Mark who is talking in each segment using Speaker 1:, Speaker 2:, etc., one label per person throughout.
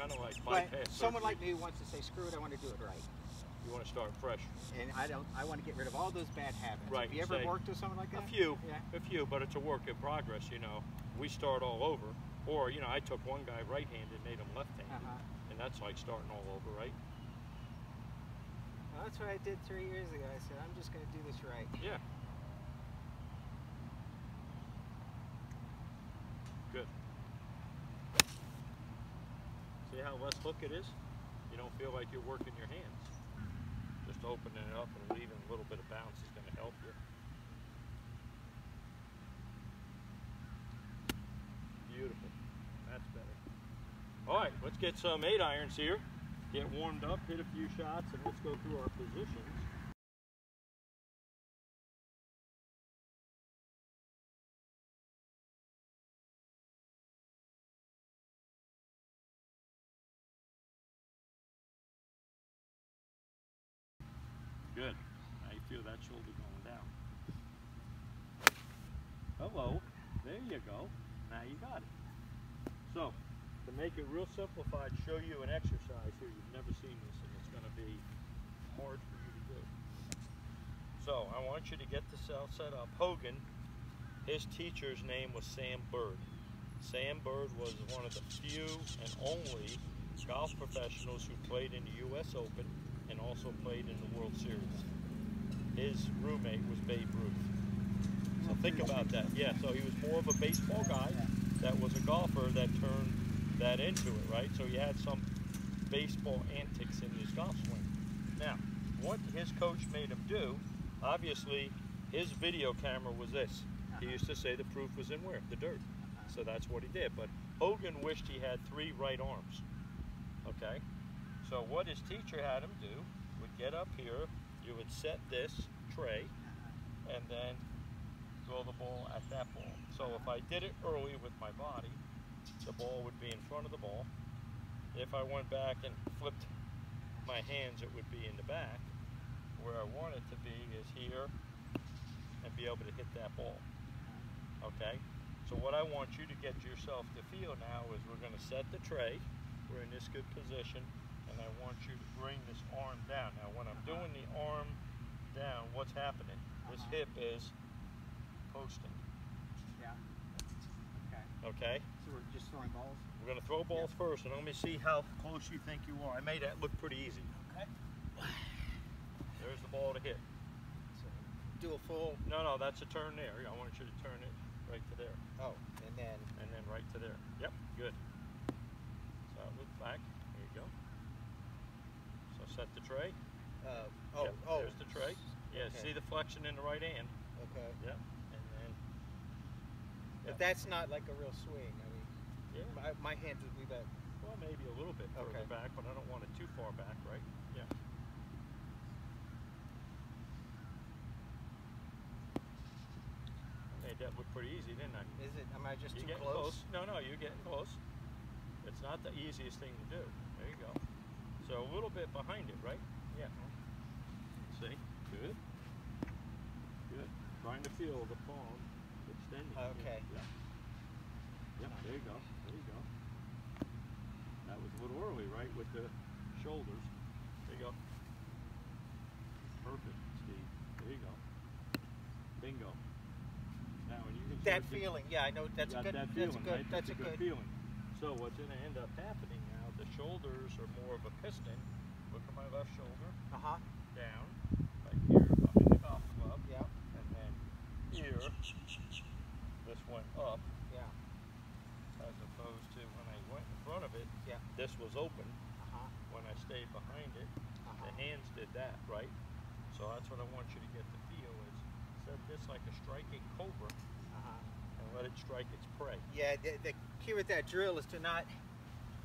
Speaker 1: kind of like
Speaker 2: But
Speaker 1: bypass
Speaker 2: someone like me wants to say, screw it, I want to do it right.
Speaker 1: You want to start fresh.
Speaker 2: And I don't. I want to get rid of all those bad habits.
Speaker 1: Right,
Speaker 2: Have you ever
Speaker 1: say-
Speaker 2: worked with someone like that?
Speaker 1: A few,
Speaker 2: Yeah.
Speaker 1: a few, but it's a work in progress. You know, we start all over, or you know, I took one guy right-handed, and made him left-handed,
Speaker 2: Uh-huh.
Speaker 1: and that's like starting all over, right?
Speaker 2: Well, that's what I did three years ago. I said, I'm just going to do this right.
Speaker 1: Yeah. Good. See how less hook it is? You don't feel like you're working your hands. Just opening it up and leaving a little bit of bounce is going to help you. Beautiful. That's better. All right, let's get some eight irons here. Get warmed up, hit a few shots, and let's go through our positions. Good. You feel that shoulder going down? Hello. There you go. Now you got it. So, to make it real simplified, show you an exercise here. You've never seen this, and it's going to be hard for you to do. So, I want you to get the cell set up. Hogan, his teacher's name was Sam Byrd. Sam Byrd was one of the few and only golf professionals who played in the U.S. Open and also played in the World Series. His roommate was Babe Ruth. So think about that. Yeah, so he was more of a baseball guy that was a golfer that turned that into it, right? So he had some baseball antics in his golf swing. Now, what his coach made him do, obviously, his video camera was this. He used to say the proof was in where? The dirt. So that's what he did. But Hogan wished he had three right arms. Okay? So what his teacher had him do would get up here, you would set this tray, and then throw the ball at that ball. So if I did it early with my body, the ball would be in front of the ball. If I went back and flipped my hands, it would be in the back. Where I want it to be is here and be able to hit that ball. Okay? So what I want you to get yourself to feel now is we're going to set the tray. We're in this good position. And I want you to bring this arm down. Now when I'm doing the arm down, what's happening? This
Speaker 2: Uh-huh.
Speaker 1: hip is posting.
Speaker 2: Yeah. Okay.
Speaker 1: Okay?
Speaker 2: So we're just throwing balls.
Speaker 1: We're going to throw balls first, and let me see how close you think you are. I made that look pretty easy.
Speaker 2: Okay.
Speaker 1: There's the ball to hit.
Speaker 2: So do a full.
Speaker 1: No, no, that's a turn there. I want you to turn it right to there,
Speaker 2: Oh, and then.
Speaker 1: and then right to there. Yep, good. So look back. There you go. So set the tray.
Speaker 2: Uh, oh.
Speaker 1: Yep,
Speaker 2: oh.
Speaker 1: There's the tray. Yeah,
Speaker 2: Okay.
Speaker 1: see the flexion in the right hand.
Speaker 2: Okay.
Speaker 1: Yep. And then.
Speaker 2: But that's not like a real swing. I mean,
Speaker 1: Yeah.
Speaker 2: my, my hands would be back.
Speaker 1: Well, maybe a little bit further
Speaker 2: Okay.
Speaker 1: back, but I don't want it too far back, right? Yeah. Made that look pretty easy, didn't I?
Speaker 2: Is it? Am I just
Speaker 1: You're
Speaker 2: too
Speaker 1: getting
Speaker 2: close?
Speaker 1: No, no, you're getting close. It's not the easiest thing to do. There you go. So a little bit behind it, right? Yeah. See? Good. Good. Trying to feel the palm extending.
Speaker 2: Okay.
Speaker 1: Yeah. Yep, there you go. There you go. That was a little early, right, with the shoulders. There you go. Perfect, Steve. There you go. Bingo. Now, when you can
Speaker 2: That feeling. Yeah, I know. That's a good.
Speaker 1: that
Speaker 2: that's a good.
Speaker 1: right?
Speaker 2: That's a good.
Speaker 1: feeling. So what's going to end up happening now? The shoulders are more of a piston. Look at my left shoulder
Speaker 2: Uh huh.
Speaker 1: down, right here, up in the golf club,
Speaker 2: Yeah.
Speaker 1: and then here. This went up
Speaker 2: Yeah.
Speaker 1: as opposed to when I went in front of it.
Speaker 2: Yeah.
Speaker 1: This was open.
Speaker 2: Uh huh.
Speaker 1: When I stayed behind it,
Speaker 2: Uh
Speaker 1: the hands did that, right? So that's what I want you to get the feel is set this like a striking cobra
Speaker 2: Uh huh.
Speaker 1: and let it strike its prey.
Speaker 2: Yeah. The, the key with that drill is to not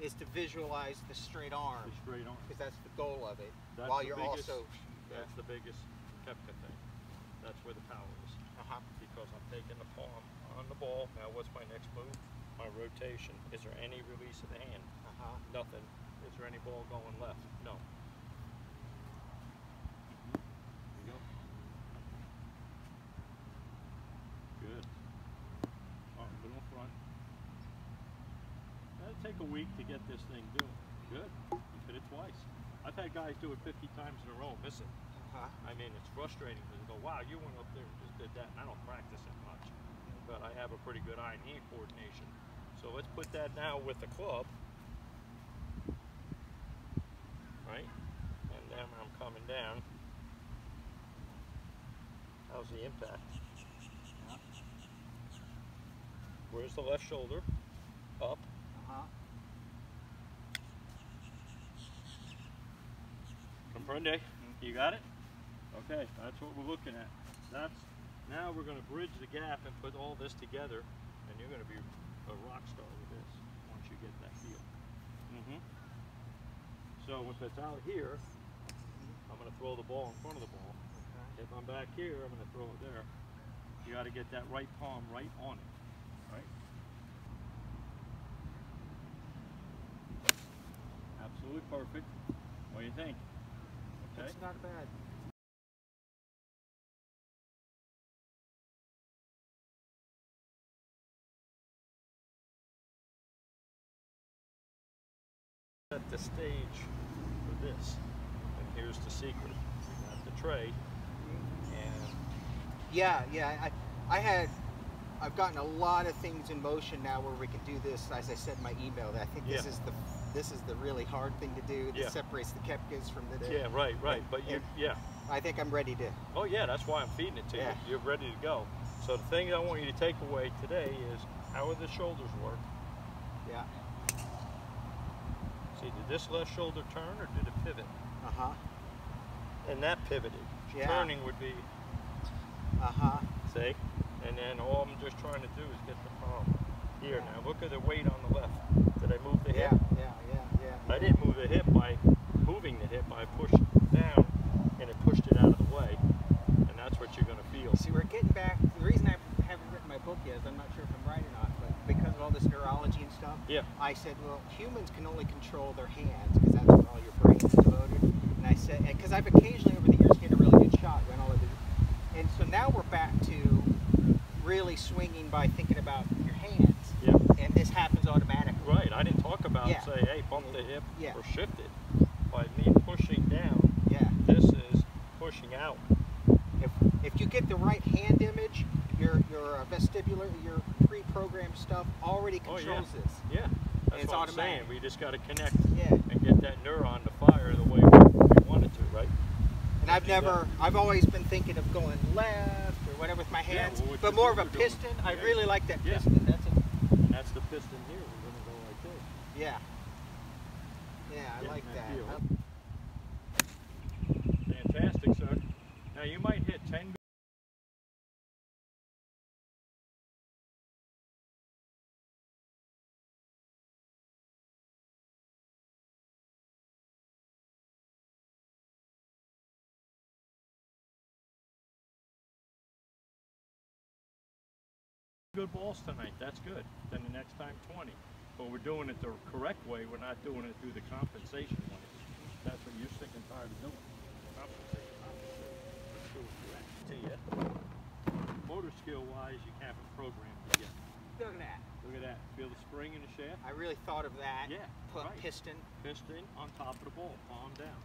Speaker 2: is to visualize the straight arm
Speaker 1: The straight arm.
Speaker 2: because that's the goal of it.
Speaker 1: That's
Speaker 2: while you're
Speaker 1: biggest-
Speaker 2: also.
Speaker 1: That's the biggest Koepka thing. That's where the power is.
Speaker 2: Uh huh.
Speaker 1: Because I'm taking the palm on the ball. Now what's my next move? My rotation. Is there any release of the hand?
Speaker 2: Uh huh.
Speaker 1: Nothing. Is there any ball going left? No. There you go. Good. Arm little front. That'll take a week to get this thing doing. Good. You did it twice. I've had guys do it 50 times in a row, miss it.
Speaker 2: Uh-huh.
Speaker 1: I mean, it's frustrating because you go, wow, you went up there and just did that, and I don't practice it much, but I have a pretty good eye-hand coordination. So let's put that now with the club, right? And then when I'm coming down, how's the impact? Where's the left shoulder? Up.
Speaker 2: Uh-huh.
Speaker 1: Comprende? You got it? Okay, that's what we're looking at. That's now we're going to bridge the gap and put all this together, and you're going to be a rock star with this once you get that feel. Mm-hmm. So if it's out here, I'm going to throw the ball in front of the ball.
Speaker 2: Okay.
Speaker 1: If I'm back here, I'm going to throw it there. You got to get that right palm right on it, right? Absolutely perfect. What do you think? Okay.
Speaker 2: That's not bad.
Speaker 1: set the stage for this. And here's the secret. We got the tray, and
Speaker 2: Yeah, yeah. I, I had, I've gotten a lot of things in motion now where we can do this. As I said in my email, that I think this
Speaker 1: Yeah.
Speaker 2: is the, this is the really hard thing to do. That
Speaker 1: Yeah.
Speaker 2: separates the Koepkas from the.
Speaker 1: yeah, right, right. But you, yeah.
Speaker 2: I think I'm ready to.
Speaker 1: Oh yeah, that's why I'm feeding it to
Speaker 2: Yeah.
Speaker 1: you. You're ready to go. So the thing I want you to take away today is how the shoulders work?
Speaker 2: Yeah.
Speaker 1: See, did this left shoulder turn or did it pivot?
Speaker 2: Uh huh.
Speaker 1: And that pivoted.
Speaker 2: Yeah.
Speaker 1: Turning would be,
Speaker 2: Uh huh.
Speaker 1: see? And then all I'm just trying to do is get the palm. Here, now look at the weight on the left. Did I move the hip?
Speaker 2: Yeah, yeah, yeah, yeah.
Speaker 1: I didn't move the hip by moving the hip. I pushed down and it pushed it out of the way. And that's what you're going to feel.
Speaker 2: See, we're getting back. The reason I haven't written my book yet is I'm not sure if I'm right or not, but because of all this neurology and stuff,
Speaker 1: Yeah.
Speaker 2: I said, well, humans can only control their hands because that's what all your brain is devoted. And I said, because I've occasionally over the years hit a really good shot, went all over. the- And so now we're back to really swinging by thinking about your hands,
Speaker 1: Yeah.
Speaker 2: and this happens automatically.
Speaker 1: Right. I didn't talk about
Speaker 2: Yeah.
Speaker 1: say, hey, bump the hip
Speaker 2: Yeah.
Speaker 1: or shift it. By me pushing down,
Speaker 2: Yeah.
Speaker 1: this is pushing out.
Speaker 2: If if you get the right hand image, your your uh, vestibular, your pre-programmed stuff already
Speaker 1: Oh, yeah.
Speaker 2: controls this.
Speaker 1: Yeah. That's
Speaker 2: It's
Speaker 1: what I'm saying.
Speaker 2: automatic.
Speaker 1: We just got to connect
Speaker 2: Yeah.
Speaker 1: and get that neuron to fire the way we want it to, right?
Speaker 2: And I've
Speaker 1: do that.
Speaker 2: never, I've always been thinking of going left with my
Speaker 1: Yeah, well,
Speaker 2: but more of a
Speaker 1: you're doing.
Speaker 2: piston. I
Speaker 1: Yeah.
Speaker 2: really like that
Speaker 1: Yeah.
Speaker 2: piston. That's a,
Speaker 1: And that's the piston here. We're going to go like this.
Speaker 2: yeah. Yeah, I like
Speaker 1: that good balls tonight. That's good. Then the next time 20. But we're doing it the correct way. We're not doing it through the compensation way. That's what you're sick and tired of doing. Compensation. compensation. Let's do it correct. To you. Motor skill wise, you haven't programmed it yet.
Speaker 2: Look at that.
Speaker 1: Look at that. Feel the spring in the shaft?
Speaker 2: I really thought of that.
Speaker 1: Yeah,
Speaker 2: Put
Speaker 1: right.
Speaker 2: piston.
Speaker 1: Piston on top of the ball, palm down.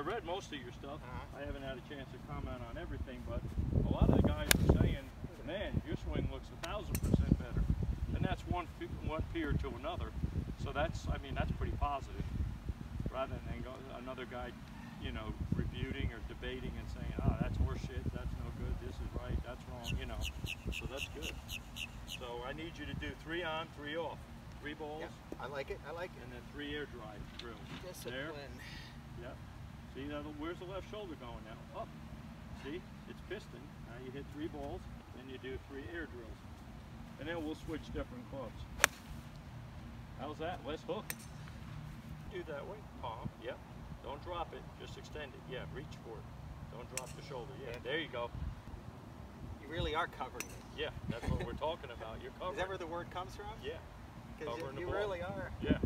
Speaker 1: I read most of your stuff,
Speaker 2: Uh-huh.
Speaker 1: I haven't had a chance to comment on everything, but a lot of the guys are saying, man, your swing looks a thousand percent better. And that's one, one peer to another. So that's, I mean, that's pretty positive. Rather than go, another guy, you know, rebuting or debating and saying, oh, that's horseshit, that's no good, this is right, that's wrong, you know. So that's good. So I need you to do three on, three off. Three balls,
Speaker 2: Yeah, I like it. I like it.
Speaker 1: and then three air drive drills. There.
Speaker 2: Discipline.
Speaker 1: Yep. See, now the- where's the left shoulder going now? Up. See, it's piston. Now you hit three balls, then you do three air drills. And then we'll switch different clubs. How's that? Let's hook. Do that way. Palm. Yep. Don't drop it. Just extend it. Yeah, reach for it. Don't drop the shoulder.
Speaker 2: Yeah,
Speaker 1: there you go.
Speaker 2: You really are covering it.
Speaker 1: Yeah, that's what we're talking about. You're
Speaker 2: Is
Speaker 1: covering.
Speaker 2: that where the word comes from?
Speaker 1: yeah,
Speaker 2: Because
Speaker 1: covering the
Speaker 2: you
Speaker 1: ball.
Speaker 2: really are.
Speaker 1: yeah.